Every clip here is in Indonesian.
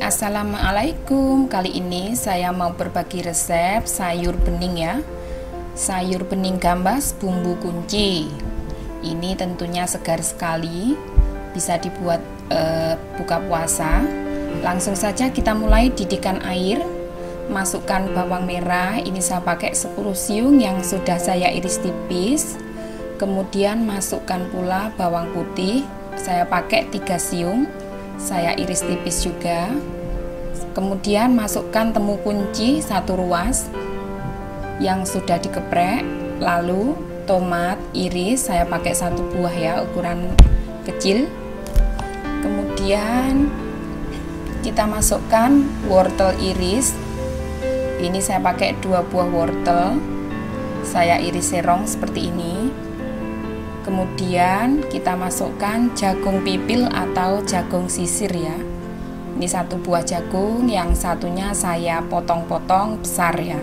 assalamualaikum. Kali ini saya mau berbagi resep sayur bening ya. Sayur bening gambas bumbu kunci. Ini tentunya segar sekali, bisa dibuat e, buka puasa. Langsung saja kita mulai didikan air. Masukkan bawang merah, ini saya pakai 10 siung yang sudah saya iris tipis. Kemudian masukkan pula bawang putih, saya pakai 3 siung saya iris tipis juga. Kemudian masukkan temu kunci satu ruas yang sudah dikeprek. Lalu tomat iris saya pakai satu buah ya ukuran kecil. Kemudian kita masukkan wortel iris. Ini saya pakai dua buah wortel. Saya iris serong seperti ini Kemudian kita masukkan jagung pipil atau jagung sisir ya. Ini satu buah jagung, yang satunya saya potong-potong besar ya.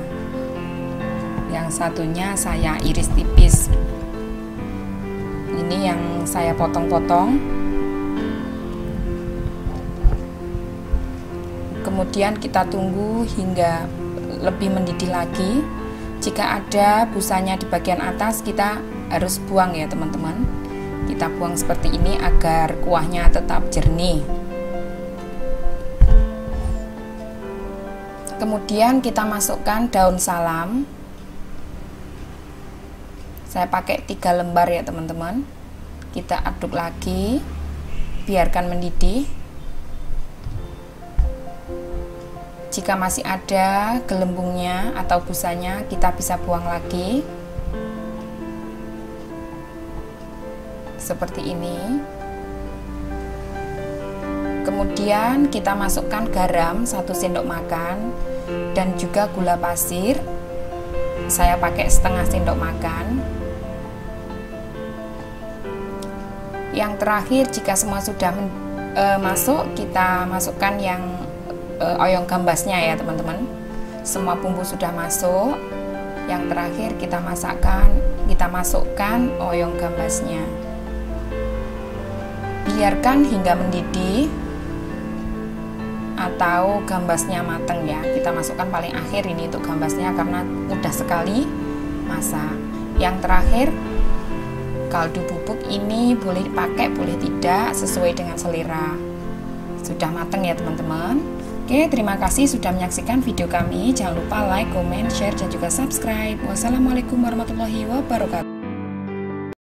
Yang satunya saya iris tipis. Ini yang saya potong-potong. Kemudian kita tunggu hingga lebih mendidih lagi. Jika ada busanya di bagian atas, kita harus buang ya teman-teman. Kita buang seperti ini agar kuahnya tetap jernih. Kemudian kita masukkan daun salam. Saya pakai tiga lembar ya teman-teman. Kita aduk lagi. Biarkan mendidih. Jika masih ada gelembungnya atau busanya kita bisa buang lagi seperti ini. Kemudian kita masukkan garam 1 sendok makan dan juga gula pasir. Saya pakai setengah sendok makan. Yang terakhir jika semua sudah e, masuk kita masukkan yang e, oyong gambasnya ya teman-teman. Semua bumbu sudah masuk. Yang terakhir kita masakkan kita masukkan oyong gambasnya biarkan hingga mendidih atau gambasnya mateng ya. Kita masukkan paling akhir ini untuk gambasnya karena mudah sekali masak. Yang terakhir kaldu bubuk ini boleh dipakai boleh tidak sesuai dengan selera. Sudah mateng ya teman-teman. Oke terima kasih sudah menyaksikan video kami. Jangan lupa like, comment, share dan juga subscribe. Wassalamualaikum warahmatullahi wabarakatuh